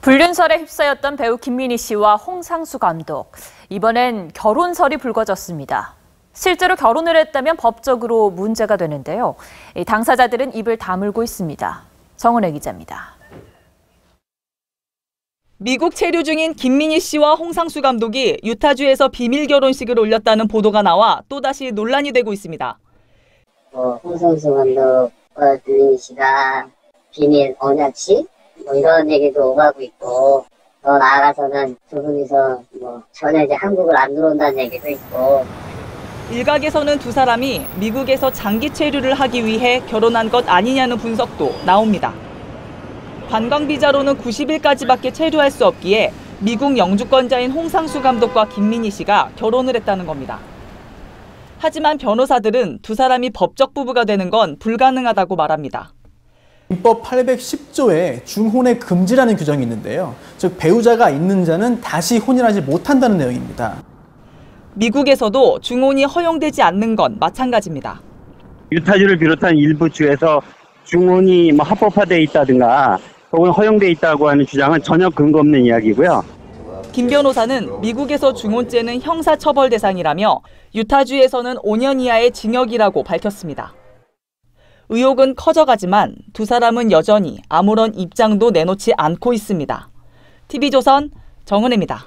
불륜설에 휩싸였던 배우 김민희 씨와 홍상수 감독. 이번엔 결혼설이 불거졌습니다. 실제로 결혼을 했다면 법적으로 문제가 되는데요. 당사자들은 입을 다물고 있습니다. 정은혜 기자입니다. 미국 체류 중인 김민희 씨와 홍상수 감독이 유타주에서 비밀 결혼식을 올렸다는 보도가 나와 또다시 논란이 되고 있습니다. 뭐 홍상수 감독과 김민희 씨가 비밀 언약식 뭐 이런 얘기도 오가고 있고 더 나아가서는 두 분이서 뭐 전혀 이제 한국을 안 들어온다는 얘기도 있고 일각에서는 두 사람이 미국에서 장기 체류를 하기 위해 결혼한 것 아니냐는 분석도 나옵니다. 관광 비자로는 90일까지밖에 체류할 수 없기에 미국 영주권자인 홍상수 감독과 김민희 씨가 결혼을 했다는 겁니다. 하지만 변호사들은 두 사람이 법적 부부가 되는 건 불가능하다고 말합니다. 민법 810조에 중혼의 금지라는 규정이 있는데요. 즉 배우자가 있는 자는 다시 혼인하지 못한다는 내용입니다. 미국에서도 중혼이 허용되지 않는 건 마찬가지입니다. 유타주를 비롯한 일부 주에서 중혼이 뭐 합법화돼 있다든가 혹은 허용돼 있다고 하는 주장은 전혀 근거 없는 이야기고요. 김 변호사는 미국에서 중혼죄는 형사처벌 대상이라며 유타주에서는 5년 이하의 징역이라고 밝혔습니다. 의혹은 커져가지만 두 사람은 여전히 아무런 입장도 내놓지 않고 있습니다. TV조선 정은혜입니다.